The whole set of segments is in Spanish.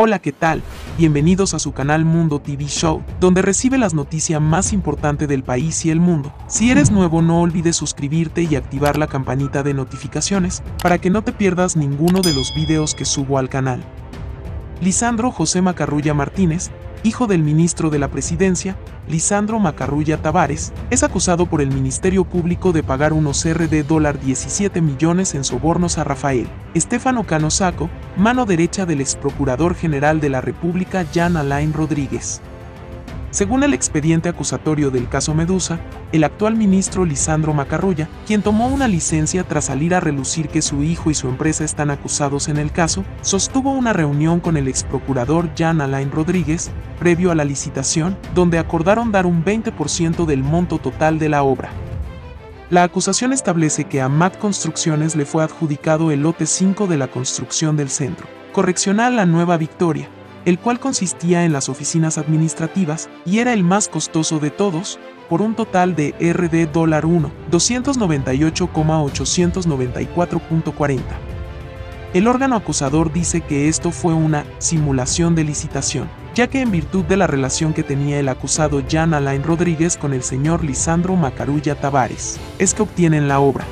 Hola, ¿qué tal? Bienvenidos a su canal Mundo TV Show, donde recibe las noticias más importantes del país y el mundo. Si eres nuevo, no olvides suscribirte y activar la campanita de notificaciones para que no te pierdas ninguno de los videos que subo al canal. Lisandro José Macarrulla Martínez, hijo del ministro de la Presidencia, Lisandro Macarrulla Tavares, es acusado por el Ministerio Público de pagar unos RD 17 millones en sobornos a Rafael Estefano Cano Saco, mano derecha del ex procurador general de la República Jan Alain Rodríguez. Según el expediente acusatorio del caso Medusa, el actual ministro Lisandro Macarrulla, quien tomó una licencia tras salir a relucir que su hijo y su empresa están acusados en el caso, sostuvo una reunión con el ex procurador Jan Alain Rodríguez, previo a la licitación, donde acordaron dar un 20% del monto total de la obra. La acusación establece que a MAT Construcciones le fue adjudicado el lote 5 de la construcción del centro correccional La Nueva Victoria, el cual consistía en las oficinas administrativas y era el más costoso de todos, por un total de RD dólar 1, 298,894.40. El órgano acusador dice que esto fue una simulación de licitación, ya que en virtud de la relación que tenía el acusado Jan Alain Rodríguez con el señor Lisandro Macarulla Tavares, es que obtienen la obra.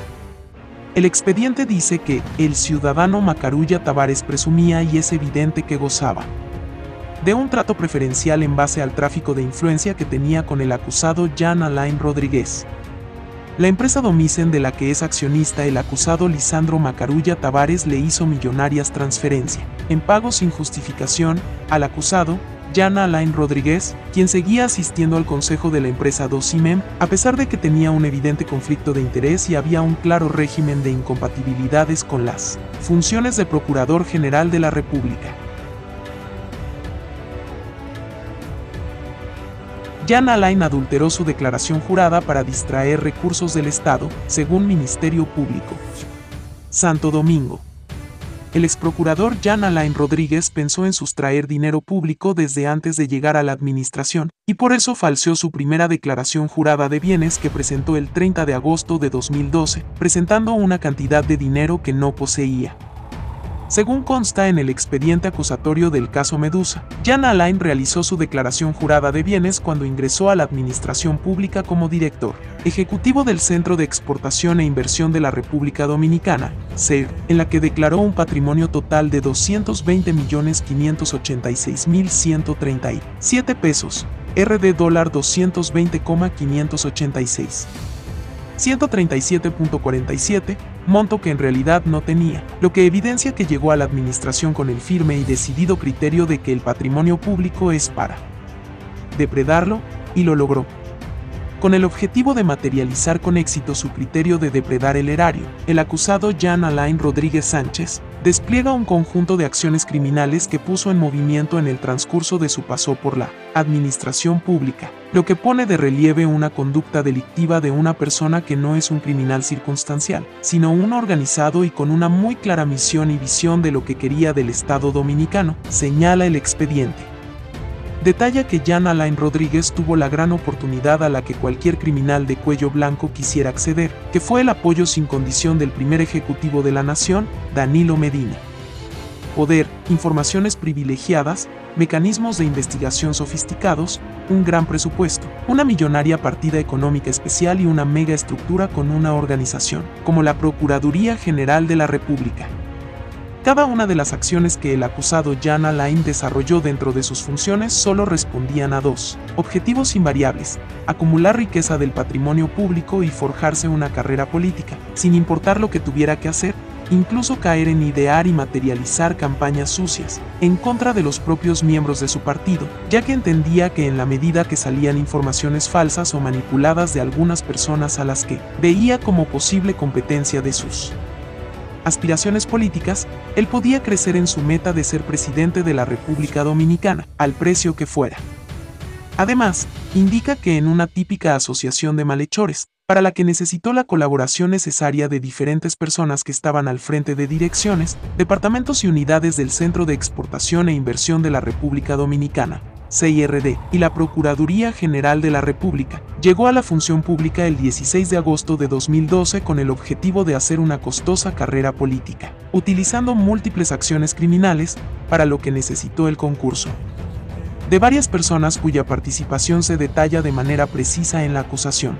El expediente dice que el ciudadano Macarulla Tavares presumía y es evidente que gozaba de un trato preferencial en base al tráfico de influencia que tenía con el acusado Jan Alain Rodríguez. La empresa Domicen de la que es accionista el acusado Lisandro Macarulla Tavares le hizo millonarias transferencias, en pago sin justificación, al acusado, Jan Alain Rodríguez, quien seguía asistiendo al consejo de la empresa Docimem, a pesar de que tenía un evidente conflicto de interés y había un claro régimen de incompatibilidades con las funciones de Procurador General de la República. Jan Alain adulteró su declaración jurada para distraer recursos del Estado, según Ministerio Público. Santo Domingo. El exprocurador Jan Alain Rodríguez pensó en sustraer dinero público desde antes de llegar a la administración, y por eso falseó su primera declaración jurada de bienes que presentó el 30 de agosto de 2012, presentando una cantidad de dinero que no poseía. Según consta en el expediente acusatorio del caso Medusa, Jan Alain realizó su declaración jurada de bienes cuando ingresó a la administración pública como director ejecutivo del Centro de Exportación e Inversión de la República Dominicana, CER, en la que declaró un patrimonio total de 220.586.137 pesos, RD dólar 220,586. 137.47, monto que en realidad no tenía, lo que evidencia que llegó a la administración con el firme y decidido criterio de que el patrimonio público es para depredarlo, y lo logró. Con el objetivo de materializar con éxito su criterio de depredar el erario, el acusado Jan Alain Rodríguez Sánchez despliega un conjunto de acciones criminales que puso en movimiento en el transcurso de su paso por la administración pública, lo que pone de relieve una conducta delictiva de una persona que no es un criminal circunstancial, sino un organizado y con una muy clara misión y visión de lo que quería del Estado dominicano, señala el expediente detalla que Jan Alain Rodríguez tuvo la gran oportunidad a la que cualquier criminal de cuello blanco quisiera acceder, que fue el apoyo sin condición del primer ejecutivo de la nación, Danilo Medina. Poder, informaciones privilegiadas, mecanismos de investigación sofisticados, un gran presupuesto, una millonaria partida económica especial y una mega estructura con una organización, como la Procuraduría General de la República. Cada una de las acciones que el acusado Jan Alain desarrolló dentro de sus funciones solo respondían a dos objetivos invariables, acumular riqueza del patrimonio público y forjarse una carrera política, sin importar lo que tuviera que hacer, incluso caer en idear y materializar campañas sucias, en contra de los propios miembros de su partido, ya que entendía que en la medida que salían informaciones falsas o manipuladas de algunas personas a las que veía como posible competencia de sus aspiraciones políticas, él podía crecer en su meta de ser presidente de la República Dominicana, al precio que fuera. Además, indica que en una típica asociación de malhechores, para la que necesitó la colaboración necesaria de diferentes personas que estaban al frente de direcciones, departamentos y unidades del Centro de Exportación e Inversión de la República Dominicana, CIRD, y la Procuraduría General de la República. Llegó a la función pública el 16 de agosto de 2012 con el objetivo de hacer una costosa carrera política, utilizando múltiples acciones criminales, para lo que necesitó el concurso de varias personas cuya participación se detalla de manera precisa en la acusación.